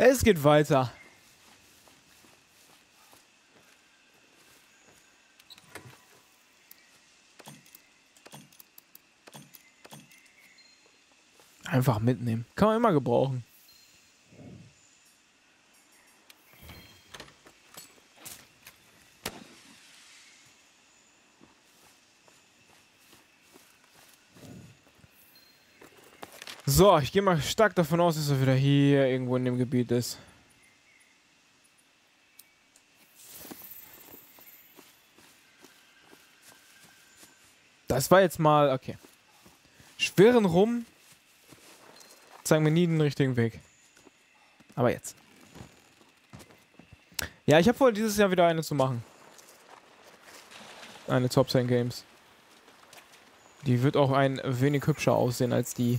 Es geht weiter. Einfach mitnehmen. Kann man immer gebrauchen. So, ich gehe mal stark davon aus, dass er wieder hier irgendwo in dem Gebiet ist. Das war jetzt mal, okay. Schwirren rum, zeigen mir nie den richtigen Weg. Aber jetzt. Ja, ich habe vor, dieses Jahr wieder eine zu machen. Eine Top 10 Games. Die wird auch ein wenig hübscher aussehen als die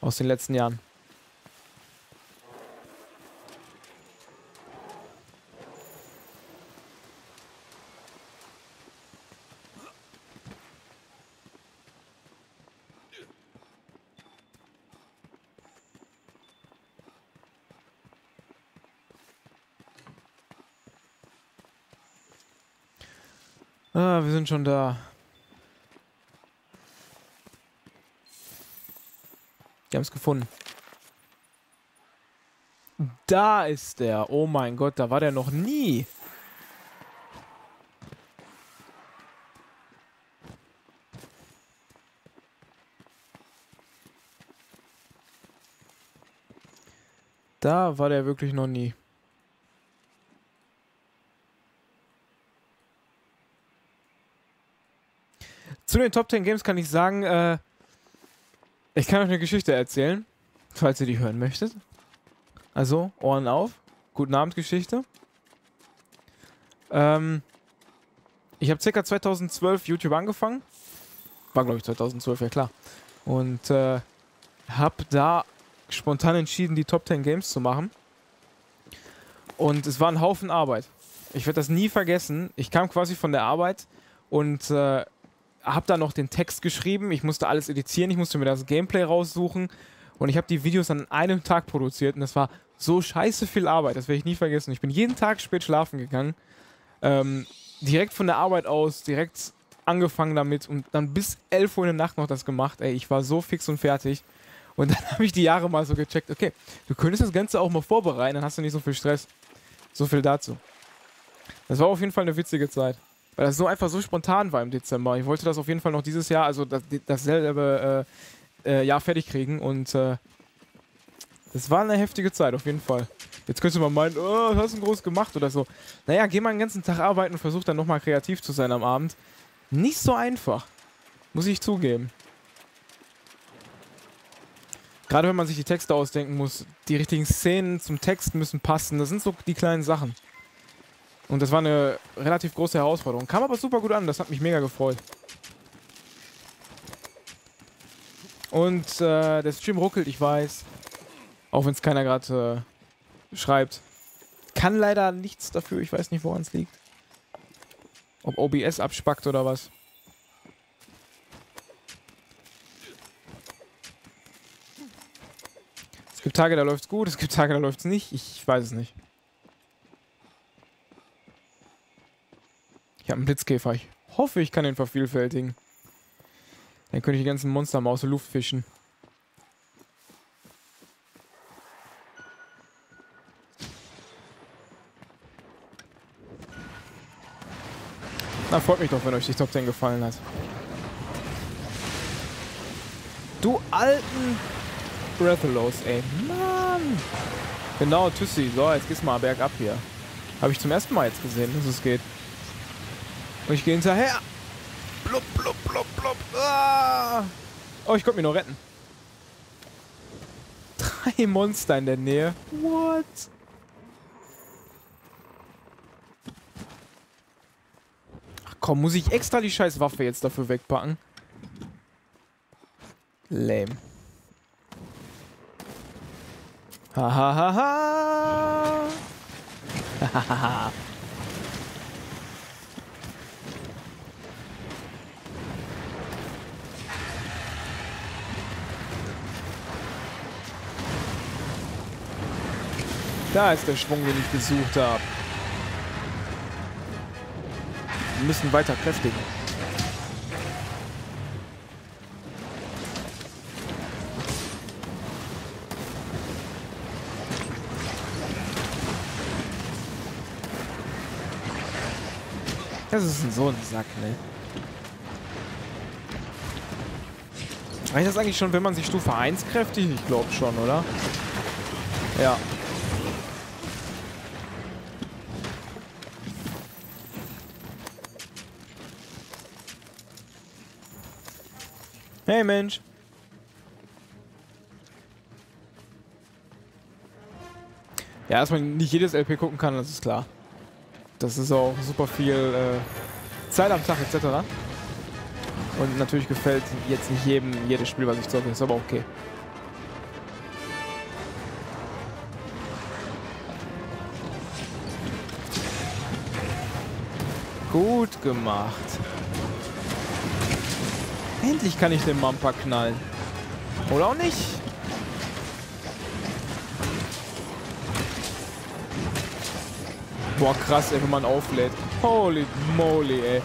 aus den letzten Jahren. Ah, wir sind schon da. Die haben es gefunden. Da ist der. Oh mein Gott, da war der noch nie. Da war der wirklich noch nie. Zu den Top 10 Games kann ich sagen, äh, ich kann euch eine Geschichte erzählen, falls ihr die hören möchtet. Also, Ohren auf. Guten Abend, Geschichte. Ähm, ich habe ca. 2012 YouTube angefangen. War, glaube ich, 2012, ja klar. Und äh, habe da spontan entschieden, die Top 10 Games zu machen. Und es war ein Haufen Arbeit. Ich werde das nie vergessen. Ich kam quasi von der Arbeit und äh, habe da noch den Text geschrieben, ich musste alles editieren, ich musste mir das Gameplay raussuchen und ich habe die Videos an einem Tag produziert und das war so scheiße viel Arbeit, das werde ich nie vergessen. Ich bin jeden Tag spät schlafen gegangen, ähm, direkt von der Arbeit aus, direkt angefangen damit und dann bis 11 Uhr in der Nacht noch das gemacht. Ey, ich war so fix und fertig. Und dann habe ich die Jahre mal so gecheckt, okay, du könntest das Ganze auch mal vorbereiten, dann hast du nicht so viel Stress. So viel dazu. Das war auf jeden Fall eine witzige Zeit. Weil das so einfach so spontan war im Dezember. Ich wollte das auf jeden Fall noch dieses Jahr, also das, dasselbe äh, äh, Jahr fertig kriegen und äh, das war eine heftige Zeit, auf jeden Fall. Jetzt könntest du mal meinen, oh, hast du groß gemacht oder so. Naja, geh mal den ganzen Tag arbeiten und versuch dann nochmal kreativ zu sein am Abend. Nicht so einfach. Muss ich zugeben. Gerade wenn man sich die Texte ausdenken muss, die richtigen Szenen zum Text müssen passen. Das sind so die kleinen Sachen. Und das war eine relativ große Herausforderung. Kam aber super gut an, das hat mich mega gefreut. Und äh, der Stream ruckelt, ich weiß. Auch wenn es keiner gerade äh, schreibt. Kann leider nichts dafür, ich weiß nicht, woran es liegt. Ob OBS abspackt oder was. Es gibt Tage, da läuft's gut, es gibt Tage, da läuft's nicht. Ich weiß es nicht. Ich habe einen Blitzkäfer. Ich hoffe, ich kann den vervielfältigen. Dann könnte ich die ganzen Monster mal aus der Luft fischen. Na, freut mich doch, wenn euch die Top 10 gefallen hat. Du alten Breathalos, ey. Mann. Genau, Tüssi. So, jetzt gehst du mal bergab hier. Habe ich zum ersten Mal jetzt gesehen, dass es geht. Und ich gehe hinterher. Blub, blub, blub, blub. Ah. Oh, ich konnte mich noch retten. Drei Monster in der Nähe. What? Ach komm, muss ich extra die scheiß Waffe jetzt dafür wegpacken? Lame. Hahaha. Hahaha. Da ist der Schwung, den ich gesucht habe. Wir müssen weiter kräftigen. Das ist so ein Sack, ne? Reicht das eigentlich schon, wenn man sich Stufe 1 kräftigt? Ich glaube schon, oder? Ja. Hey Mensch. Ja, dass man nicht jedes LP gucken kann, das ist klar. Das ist auch super viel äh, Zeit am Tag etc. Und natürlich gefällt jetzt nicht jedem jedes Spiel, was ich zocke, ist aber okay. Gut gemacht. Endlich kann ich den Mumper knallen. Oder auch nicht. Boah, krass, ey, wenn man auflädt. Holy moly, ey.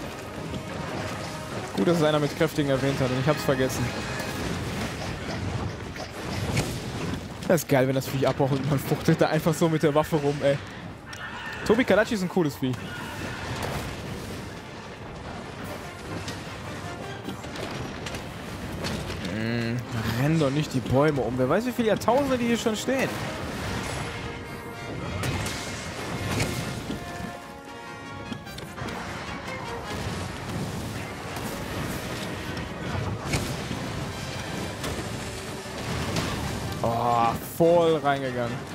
Gut, dass es einer mit kräftigen erwähnt hat und ich hab's vergessen. Das ist geil, wenn das Viech abbraucht und man fuchtelt da einfach so mit der Waffe rum, ey. Tobi Kadachi ist ein cooles Vieh. Mm, rennen doch nicht die Bäume um. Wer weiß, wie viele Jahrtausende die hier schon stehen. voll reingegangen.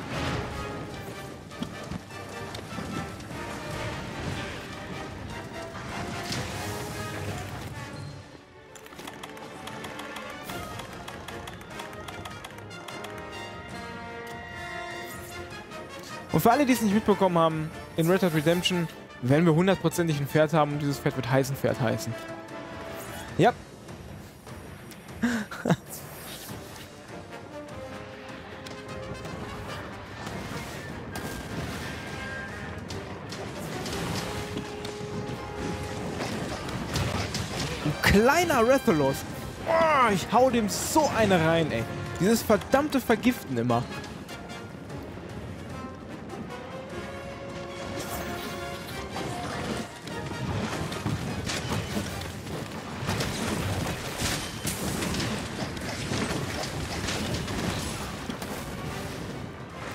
Und für alle, die es nicht mitbekommen haben, in Red Dead Redemption werden wir hundertprozentig ein Pferd haben und dieses Pferd wird Heißenpferd heißen. Ja, kleiner Rathalos. Oh, ich hau dem so eine rein, ey. Dieses verdammte Vergiften immer.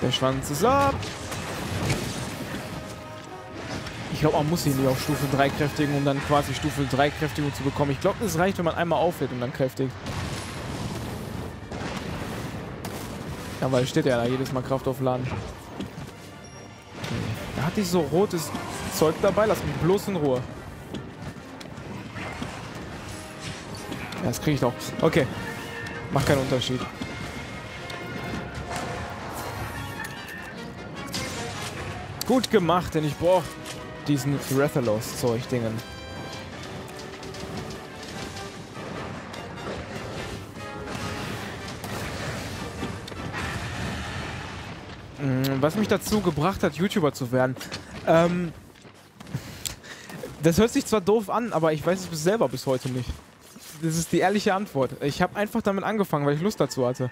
Der Schwanz ist ab. Ich glaube, man muss ihn nicht auf Stufe 3 kräftigen, um dann quasi Stufe 3 Kräftigung zu bekommen. Ich glaube, es reicht, wenn man einmal aufhört und dann kräftigt. Ja, weil steht ja da jedes Mal Kraft aufladen. Da hatte ich so rotes Zeug dabei. Lass mich bloß in Ruhe. Ja, das kriege ich doch. Okay. Macht keinen Unterschied. Gut gemacht, denn ich brauche diesen Rathalos-Zeug-Dingen. Mm, was mich dazu gebracht hat, YouTuber zu werden. Ähm, das hört sich zwar doof an, aber ich weiß es selber bis heute nicht. Das ist die ehrliche Antwort. Ich habe einfach damit angefangen, weil ich Lust dazu hatte.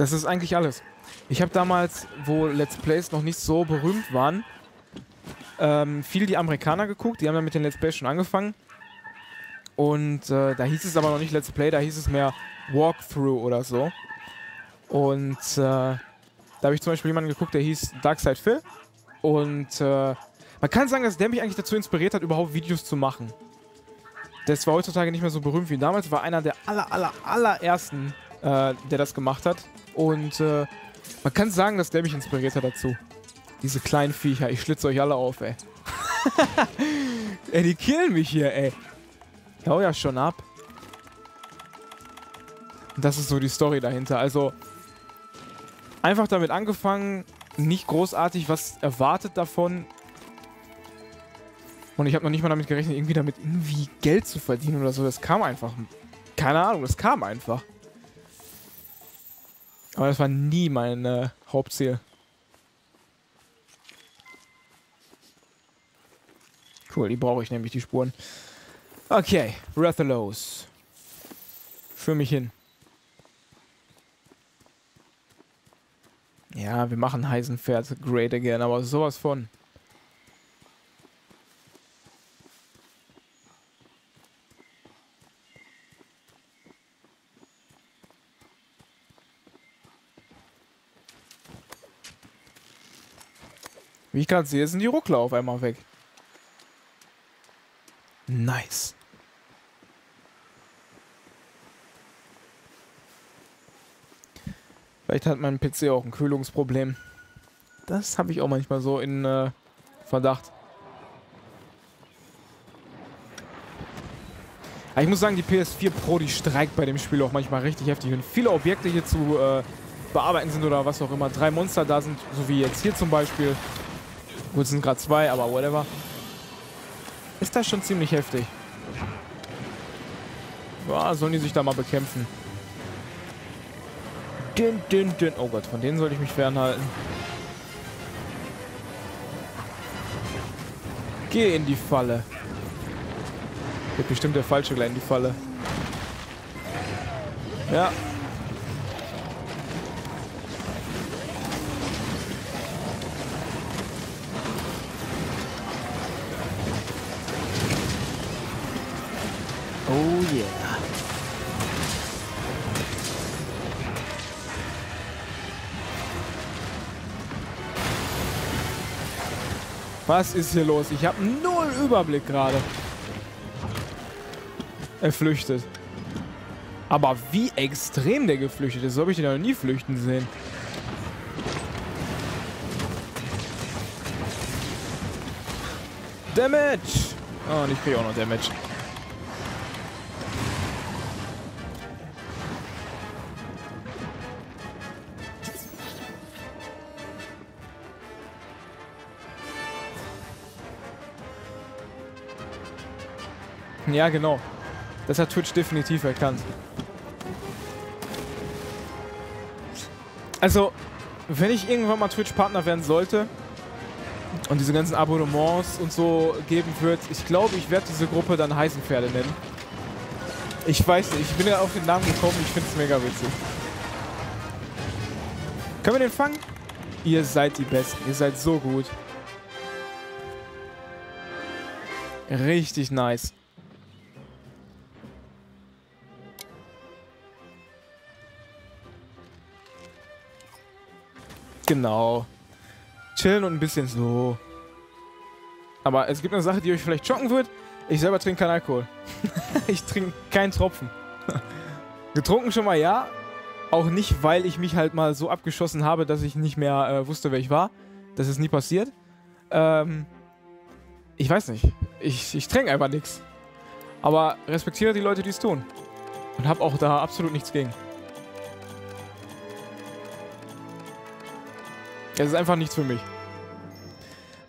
Das ist eigentlich alles. Ich habe damals, wo Let's Plays noch nicht so berühmt waren, ähm, viel die Amerikaner geguckt. Die haben dann mit den Let's Play schon angefangen. Und äh, da hieß es aber noch nicht Let's Play, da hieß es mehr Walkthrough oder so. Und äh, da habe ich zum Beispiel jemanden geguckt, der hieß Darkside Phil. Und äh, man kann sagen, dass der mich eigentlich dazu inspiriert hat, überhaupt Videos zu machen. Der ist zwar heutzutage nicht mehr so berühmt wie damals, war einer der aller, aller, allerersten, äh, der das gemacht hat. Und äh, man kann sagen, dass der mich inspiriert hat dazu. Diese kleinen Viecher. Ich schlitze euch alle auf, ey. ey, die killen mich hier, ey. Ich hau ja schon ab. Und das ist so die Story dahinter. Also, einfach damit angefangen, nicht großartig was erwartet davon. Und ich habe noch nicht mal damit gerechnet, irgendwie damit irgendwie Geld zu verdienen oder so. Das kam einfach. Keine Ahnung, das kam einfach. Aber das war nie mein äh, Hauptziel. Cool, die brauche ich nämlich, die Spuren. Okay, Rathalos. Führ mich hin. Ja, wir machen Heisenpferd great again, aber sowas von. Wie ich gerade sehe, sind die Ruckler auf einmal weg. Nice. Vielleicht hat mein PC auch ein Kühlungsproblem. Das habe ich auch manchmal so in äh, Verdacht. Aber ich muss sagen, die PS4 Pro, die streikt bei dem Spiel auch manchmal richtig heftig. Wenn viele Objekte hier zu äh, bearbeiten sind oder was auch immer, drei Monster da sind, so wie jetzt hier zum Beispiel. Gut, sind gerade zwei, aber whatever. Ist das schon ziemlich heftig. Ja, sollen die sich da mal bekämpfen. Dün, dün, dün. Oh Gott, von denen sollte ich mich fernhalten. Geh in die Falle. Geht bestimmt der Falsche gleich in die Falle. Ja. Yeah. Was ist hier los? Ich habe null Überblick gerade. Er flüchtet. Aber wie extrem der geflüchtet ist. So habe ich den noch nie flüchten sehen. Damage! Oh, und ich kriege auch noch Damage. Ja, genau. Das hat Twitch definitiv erkannt. Also, wenn ich irgendwann mal Twitch-Partner werden sollte und diese ganzen Abonnements und so geben wird, ich glaube, ich werde diese Gruppe dann Heißenpferde nennen. Ich weiß nicht, ich bin ja auf den Namen gekommen, ich finde es mega witzig. Können wir den fangen? Ihr seid die Besten, ihr seid so gut. Richtig nice. Genau. Chillen und ein bisschen so. Aber es gibt eine Sache, die euch vielleicht schocken wird. Ich selber trinke keinen Alkohol. ich trinke keinen Tropfen. Getrunken schon mal ja. Auch nicht, weil ich mich halt mal so abgeschossen habe, dass ich nicht mehr äh, wusste, wer ich war. Das ist nie passiert. Ähm, ich weiß nicht. Ich, ich trinke einfach nichts. Aber respektiere die Leute, die es tun. Und habe auch da absolut nichts gegen. Das ist einfach nichts für mich.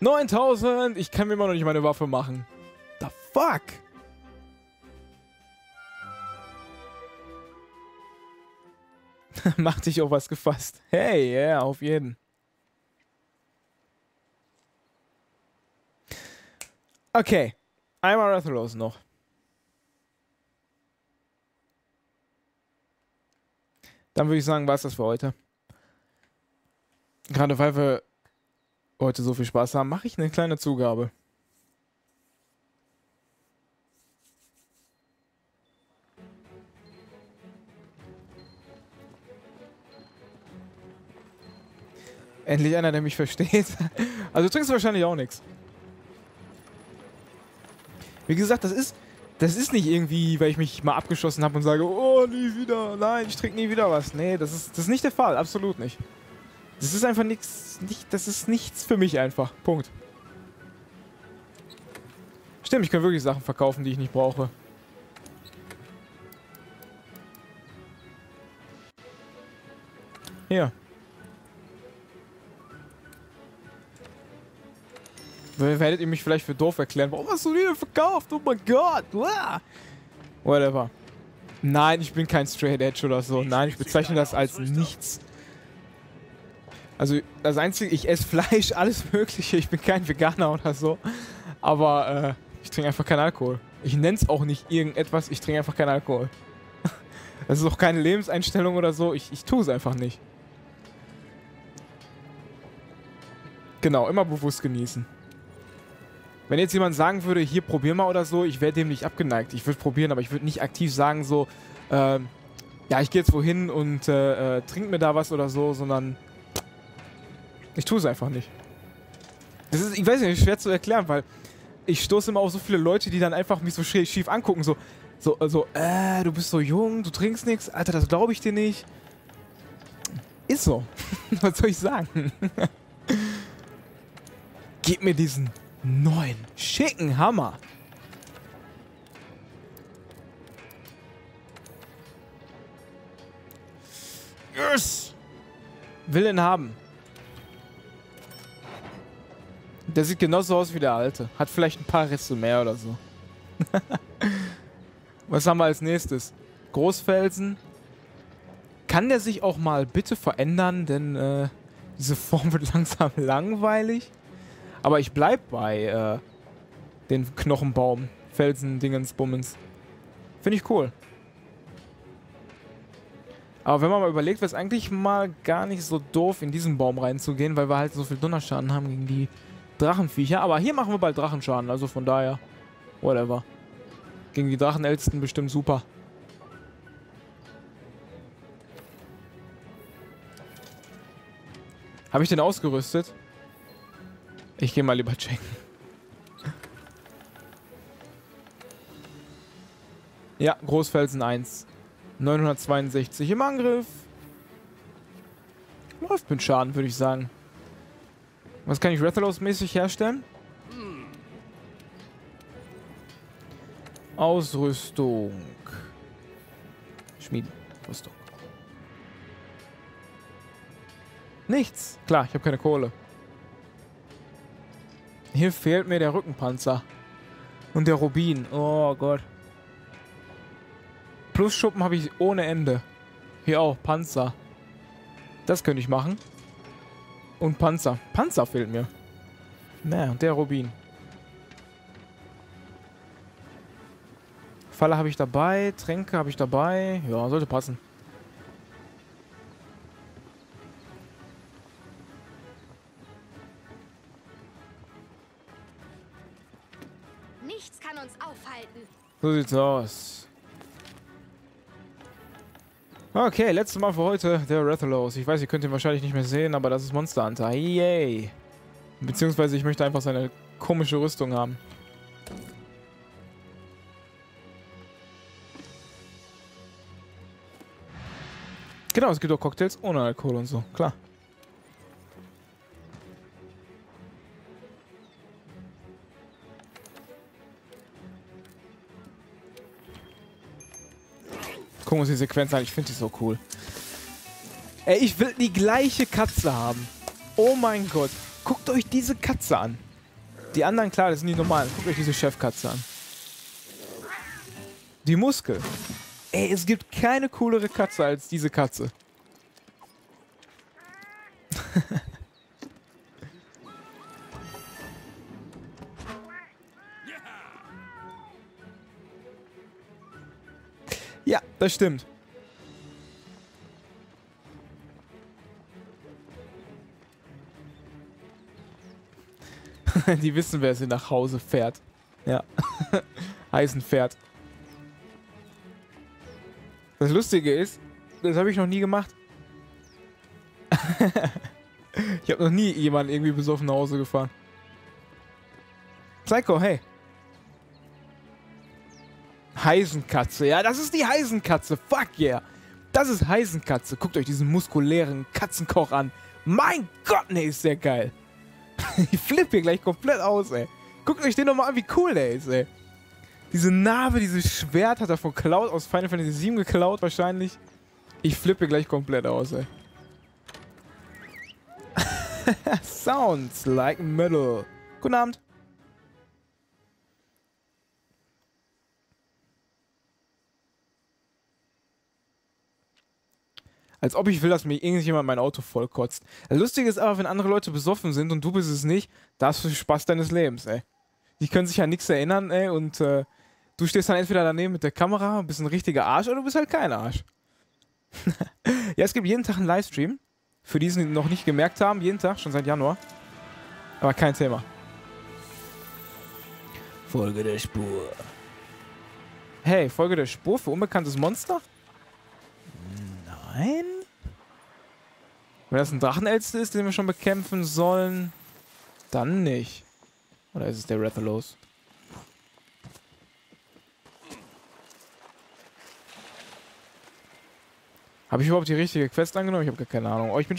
9000! Ich kann mir immer noch nicht meine Waffe machen. The fuck? Macht dich auf was gefasst. Hey, ja, yeah, auf jeden. Okay. Einmal Rathalos noch. Dann würde ich sagen, war es das für heute. Gerade weil wir heute so viel Spaß haben, mache ich eine kleine Zugabe. Endlich einer, der mich versteht. Also du trinkst wahrscheinlich auch nichts. Wie gesagt, das ist, das ist nicht irgendwie, weil ich mich mal abgeschossen habe und sage, oh, nie wieder, nein, ich trinke nie wieder was. Nee, das ist, das ist nicht der Fall, absolut nicht. Das ist einfach nichts, nicht, das ist nichts für mich einfach. Punkt. Stimmt, ich kann wirklich Sachen verkaufen, die ich nicht brauche. Hier. Werdet ihr mich vielleicht für doof erklären? Warum hast du die denn verkauft? Oh mein Gott. Whatever. Nein, ich bin kein Straight Edge oder so. Nein, ich bezeichne das als nichts. Also das Einzige, ich esse Fleisch, alles Mögliche. Ich bin kein Veganer oder so. Aber äh, ich trinke einfach keinen Alkohol. Ich nenne es auch nicht irgendetwas, ich trinke einfach keinen Alkohol. Das ist auch keine Lebenseinstellung oder so, ich, ich tue es einfach nicht. Genau, immer bewusst genießen. Wenn jetzt jemand sagen würde, hier probier mal oder so, ich wäre dem nicht abgeneigt. Ich würde probieren, aber ich würde nicht aktiv sagen so, ähm, ja, ich gehe jetzt wohin und äh, äh, trink mir da was oder so, sondern ich tue es einfach nicht. Das ist, ich weiß nicht, schwer zu erklären, weil ich stoße immer auf so viele Leute, die dann einfach mich so schief angucken, so, so, so, äh, du bist so jung, du trinkst nichts, Alter, das glaube ich dir nicht. Ist so. Was soll ich sagen? Gib mir diesen neuen, schicken Hammer. Yes! Will ihn haben. Der sieht genauso aus wie der alte. Hat vielleicht ein paar Risse mehr oder so. Was haben wir als nächstes? Großfelsen. Kann der sich auch mal bitte verändern, denn äh, diese Form wird langsam langweilig. Aber ich bleib bei äh, den Knochenbaum, Felsen, Dingens, Bummens. Finde ich cool. Aber wenn man mal überlegt, wäre es eigentlich mal gar nicht so doof, in diesen Baum reinzugehen, weil wir halt so viel Donnerschaden haben gegen die Drachenviecher. Aber hier machen wir bald Drachenschaden, also von daher, whatever. Gegen die Drachenältesten bestimmt super. Habe ich den ausgerüstet? Ich gehe mal lieber checken. Ja, Großfelsen 1. 962 im Angriff. Läuft mit Schaden, würde ich sagen. Was kann ich Rathalos-mäßig herstellen? Ausrüstung. Schmieden. Rüstung. Nichts. Klar, ich habe keine Kohle. Hier fehlt mir der Rückenpanzer. Und der Rubin. Oh Gott. Plus-Schuppen habe ich ohne Ende. Hier auch, Panzer. Das könnte ich machen. Und Panzer. Panzer fehlt mir. Na, und der Rubin. Falle habe ich dabei. Tränke habe ich dabei. Ja, sollte passen. Nichts kann uns aufhalten. So sieht's aus. Okay, letztes Mal für heute, der Rathalos. Ich weiß, ihr könnt ihn wahrscheinlich nicht mehr sehen, aber das ist Monster Hunter. Yay! Beziehungsweise ich möchte einfach seine komische Rüstung haben. Genau, es gibt auch Cocktails ohne Alkohol und so, klar. Gucken wir uns die Sequenz an, ich finde die so cool. Ey, ich will die gleiche Katze haben. Oh mein Gott. Guckt euch diese Katze an. Die anderen, klar, das sind die normalen. Guckt euch diese Chefkatze an. Die Muskel. Ey, es gibt keine coolere Katze als diese Katze. ja, das stimmt. Die wissen, wer sie nach Hause fährt. Ja. Heißen fährt. Das Lustige ist, das habe ich noch nie gemacht. ich habe noch nie jemanden irgendwie besoffen nach Hause gefahren. Psycho, hey. Heisenkatze. Ja, das ist die Heisenkatze. Fuck yeah. Das ist Heisenkatze. Guckt euch diesen muskulären Katzenkoch an. Mein Gott, ne, ist der geil. ich flippe hier gleich komplett aus, ey. Guckt euch den nochmal an, wie cool der ist, ey. Diese Narbe, dieses Schwert hat er von Cloud aus Final Fantasy VII geklaut, wahrscheinlich. Ich flippe gleich komplett aus, ey. Sounds like metal. Guten Abend. Als ob ich will, dass mir irgendjemand mein Auto vollkotzt. Das Lustige ist aber, wenn andere Leute besoffen sind und du bist es nicht, da hast du Spaß deines Lebens, ey. Die können sich an nichts erinnern, ey, und äh, du stehst dann entweder daneben mit der Kamera, bist ein richtiger Arsch oder du bist halt kein Arsch. ja, es gibt jeden Tag einen Livestream. Für die, die noch nicht gemerkt haben, jeden Tag, schon seit Januar. Aber kein Thema. Folge der Spur. Hey, Folge der Spur für unbekanntes Monster? Nein? Wenn das ein Drachenelste ist, den wir schon bekämpfen sollen, dann nicht. Oder ist es der Rathalos? Habe ich überhaupt die richtige Quest angenommen? Ich habe gar keine Ahnung. Oh, ich bin